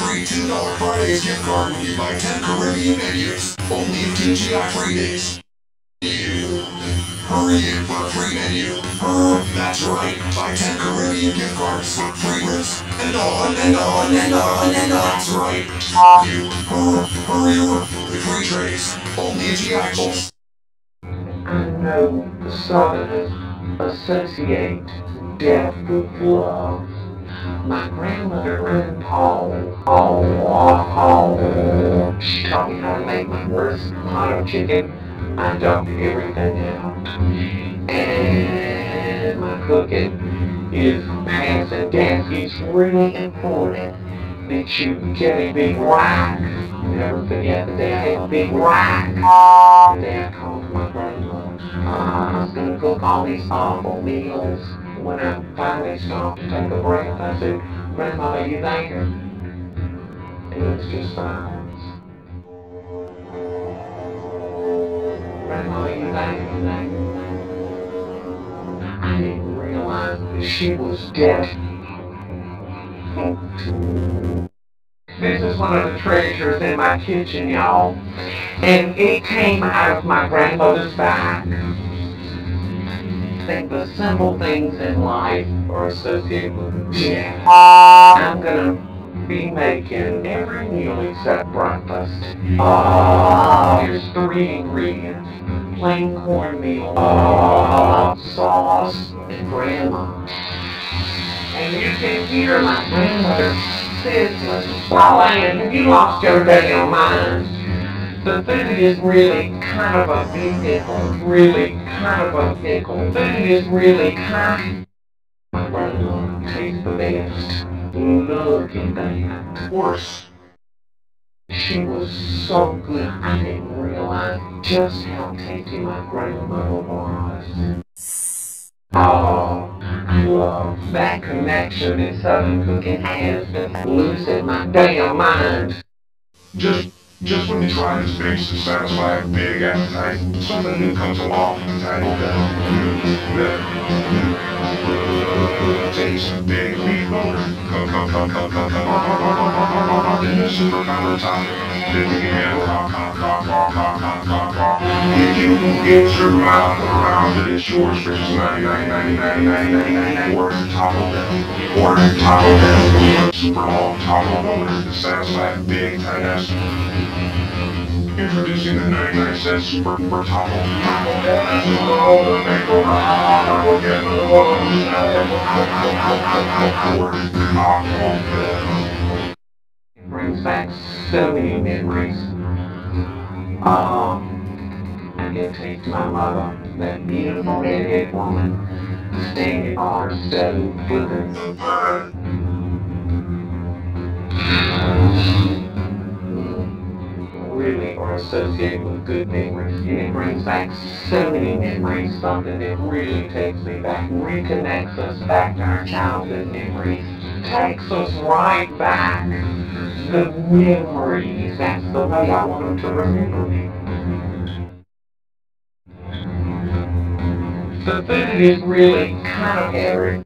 free $2 Fridays gift card when you buy 10 Caribbean menus. Only at TGI Fridays. You. Hurry in for free menu. Uh, that's right. Buy 10 Caribbean gift cards for free risk. And on and on and on and on. That's right. You. Uh, hurry with free trays. Only GI Joe's. I know the Southerners associate death with love. My grandmother ran Paul, oh, oh, oh. She taught me how to make my first pot of chicken. I dumped everything out. And my cooking is passing gas. It's really important that you get a big rack. Never forget the day I had a big rack. The day I called Uh, I was gonna cook all these awful meals. When I finally stopped to take a breath, I said, Grandma, are you there? And it just silence. Grandma, are you there? I didn't realize that she was dead. This is one of the treasures in my kitchen, y'all. And it came out of my grandmother's bag. I think the simple things in life are associated with death. I'm gonna be making every meal except breakfast. Oh, here's three ingredients. Plain cornmeal, oh, sauce, and grandma. And you can hear my grandmother sizzling. Pauline, have you lost your damn mind? The food is really kind of a vehicle, really kind of a vehicle. Food is really kind My grandma tastes the best. Look at that. Worse. She was so good, I didn't realize just how tasty my grandmother was. Oh, love that connection that Southern cooking been losing my damn mind. Just, just when you try this things to satisfy big appetite, something new comes along and I Taste big meat loader. Come, come, come, come, come, come. In a super countertop. Then you can cock, you can get your mouth around it, it's yours for just 99, 99, 99, 99. Order Taco Bell. Order Taco Bell. Super long taco loader to satisfy a big tight ass. Introducing the 99 cent Super Super load of the. It brings back so many memories. Um, Can taste my mother, that beautiful redhead woman, standing on her stove flipping. Really are associated with good memories. It brings back so many memories, something that really takes me back, reconnects us back to our childhood memories, takes us right back. The memories, that's the way I want them to remember me. The food is really kind of hairy.